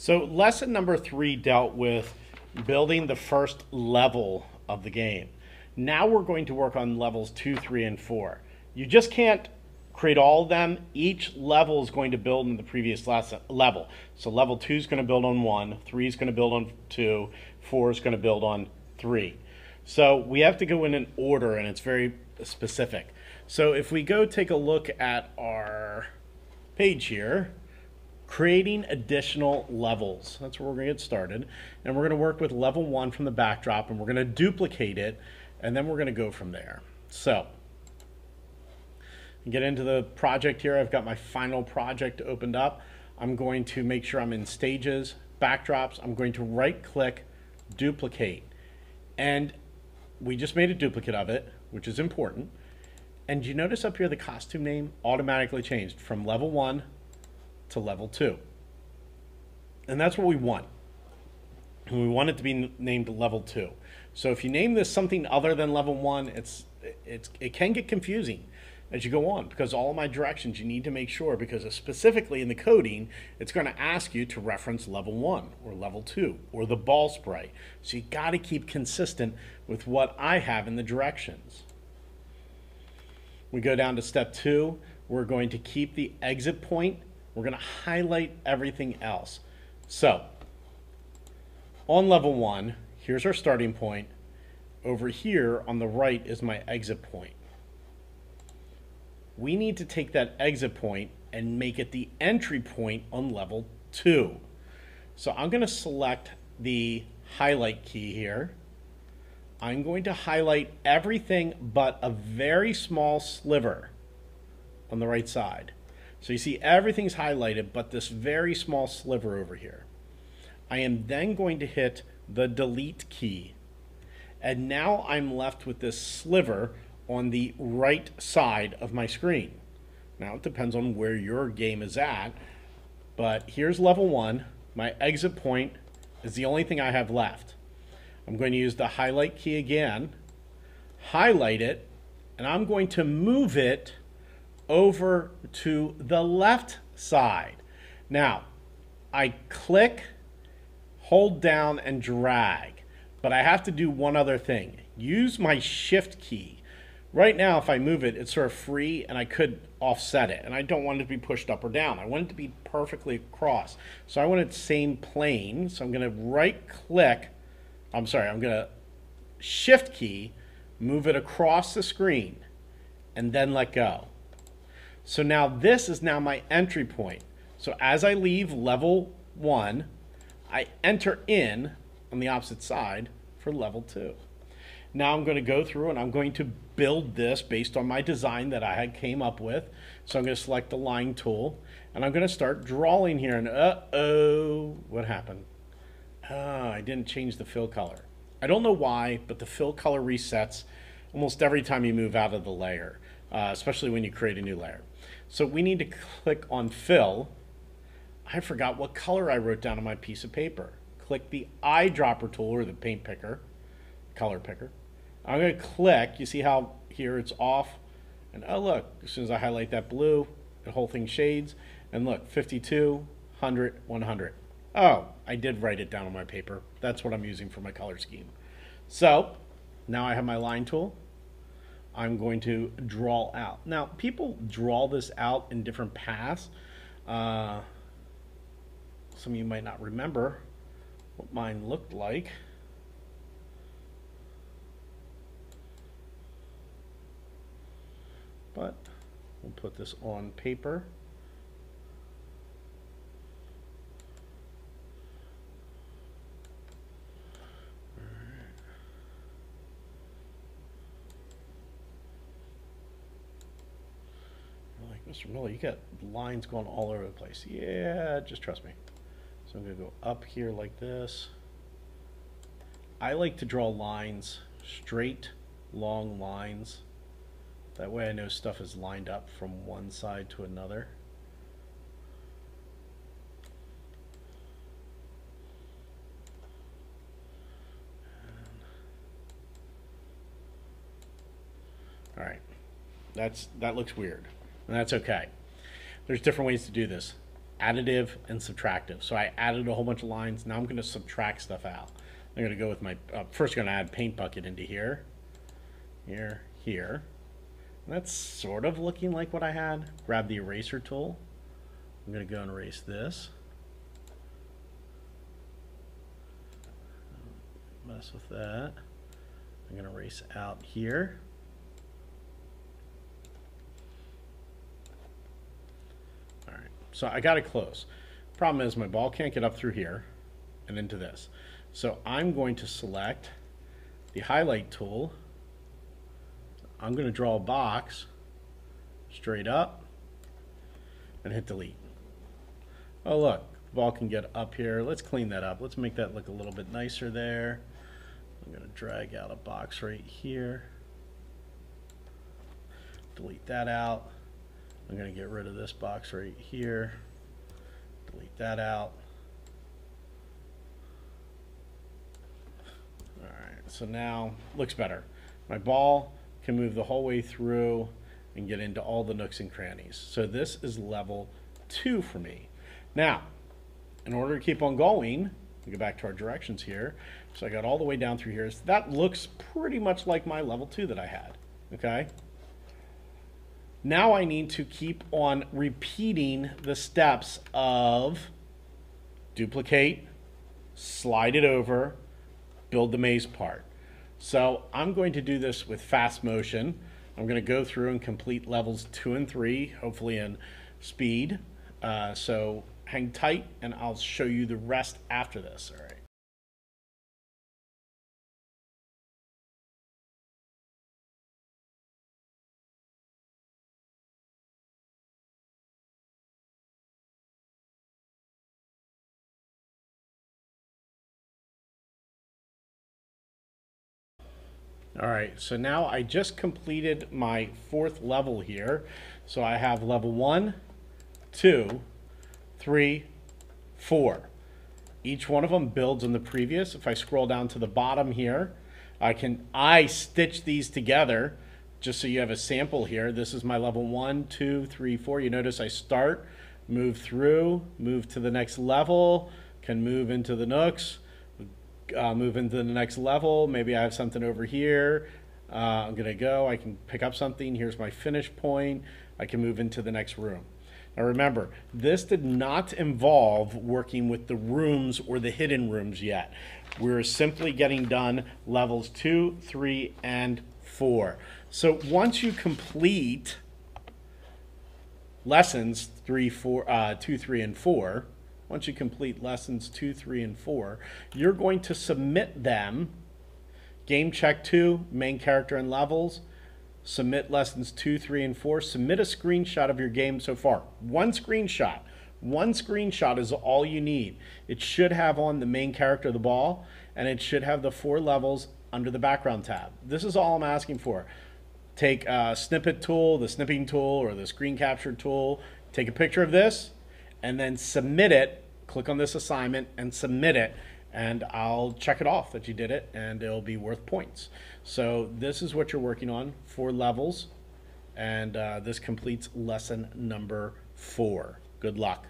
So lesson number three dealt with building the first level of the game. Now we're going to work on levels two, three, and four. You just can't create all of them. Each level is going to build in the previous lesson, level. So level two is going to build on one, three is going to build on two, four is going to build on three. So we have to go in an order and it's very specific. So if we go take a look at our page here, creating additional levels. That's where we're going to get started. And we're going to work with level one from the backdrop and we're going to duplicate it and then we're going to go from there. So get into the project here. I've got my final project opened up. I'm going to make sure I'm in stages, backdrops. I'm going to right click, duplicate. And we just made a duplicate of it, which is important. And you notice up here the costume name automatically changed from level one to level two. And that's what we want. And we want it to be named level two. So if you name this something other than level one, it's, it's, it can get confusing as you go on because all my directions you need to make sure because specifically in the coding it's going to ask you to reference level one or level two or the ball sprite so you got to keep consistent with what I have in the directions we go down to step two we're going to keep the exit point we're going to highlight everything else. So on level one, here's our starting point. Over here on the right is my exit point. We need to take that exit point and make it the entry point on level two. So I'm going to select the highlight key here. I'm going to highlight everything but a very small sliver on the right side. So you see everything's highlighted but this very small sliver over here. I am then going to hit the delete key. And now I'm left with this sliver on the right side of my screen. Now it depends on where your game is at, but here's level one. My exit point is the only thing I have left. I'm going to use the highlight key again, highlight it, and I'm going to move it over to the left side. Now, I click, hold down, and drag, but I have to do one other thing. Use my shift key. Right now, if I move it, it's sort of free, and I could offset it, and I don't want it to be pushed up or down. I want it to be perfectly across. So I want it same plane, so I'm going to right-click, I'm sorry, I'm going to shift key, move it across the screen, and then let go. So now this is now my entry point. So as I leave level one, I enter in on the opposite side for level two. Now I'm going to go through and I'm going to build this based on my design that I had came up with. So I'm going to select the line tool and I'm going to start drawing here and uh-oh, what happened? Ah, I didn't change the fill color. I don't know why, but the fill color resets almost every time you move out of the layer, uh, especially when you create a new layer. So we need to click on fill. I forgot what color I wrote down on my piece of paper. Click the eyedropper tool or the paint picker, color picker. I'm going to click. You see how here it's off? And oh, look, as soon as I highlight that blue, the whole thing shades. And look, 52, 100, 100. Oh, I did write it down on my paper. That's what I'm using for my color scheme. So now I have my line tool. I'm going to draw out. Now, people draw this out in different paths. Uh, some of you might not remember what mine looked like. But we'll put this on paper. Mr. Miller, you got lines going all over the place. Yeah, just trust me. So I'm going to go up here like this. I like to draw lines, straight, long lines. That way I know stuff is lined up from one side to another. All right, that's that looks weird and that's okay. There's different ways to do this. additive and subtractive. So I added a whole bunch of lines. Now I'm going to subtract stuff out. I'm going to go with my, uh, first going to add paint bucket into here, here, here. And that's sort of looking like what I had. Grab the eraser tool. I'm going to go and erase this. Mess with that. I'm going to erase out here. All right, so I got it close. Problem is my ball can't get up through here and into this. So I'm going to select the highlight tool. I'm going to draw a box straight up and hit delete. Oh look, the ball can get up here. Let's clean that up. Let's make that look a little bit nicer there. I'm going to drag out a box right here. Delete that out. I'm going to get rid of this box right here. Delete that out. All right, so now looks better. My ball can move the whole way through and get into all the nooks and crannies. So this is level two for me. Now, in order to keep on going, we go back to our directions here. So I got all the way down through here. So that looks pretty much like my level two that I had, okay? Now I need to keep on repeating the steps of duplicate, slide it over, build the maze part. So I'm going to do this with fast motion. I'm going to go through and complete levels two and three, hopefully in speed. Uh, so hang tight and I'll show you the rest after this. All right. All right, so now I just completed my fourth level here. So I have level one, two, three, four. Each one of them builds on the previous. If I scroll down to the bottom here, I can I stitch these together just so you have a sample here. This is my level one, two, three, four. You notice I start, move through, move to the next level, can move into the nooks, uh, move into the next level. Maybe I have something over here. Uh, I'm going to go. I can pick up something. Here's my finish point. I can move into the next room. Now remember, this did not involve working with the rooms or the hidden rooms yet. We're simply getting done levels two, three, and four. So once you complete lessons three, four, uh, two, three, and four, once you complete lessons two, three, and four, you're going to submit them. Game check two, main character and levels. Submit lessons two, three, and four. Submit a screenshot of your game so far. One screenshot. One screenshot is all you need. It should have on the main character the ball, and it should have the four levels under the background tab. This is all I'm asking for. Take a snippet tool, the snipping tool, or the screen capture tool. Take a picture of this, and then submit it. Click on this assignment and submit it, and I'll check it off that you did it, and it'll be worth points. So this is what you're working on, for levels, and uh, this completes lesson number four. Good luck.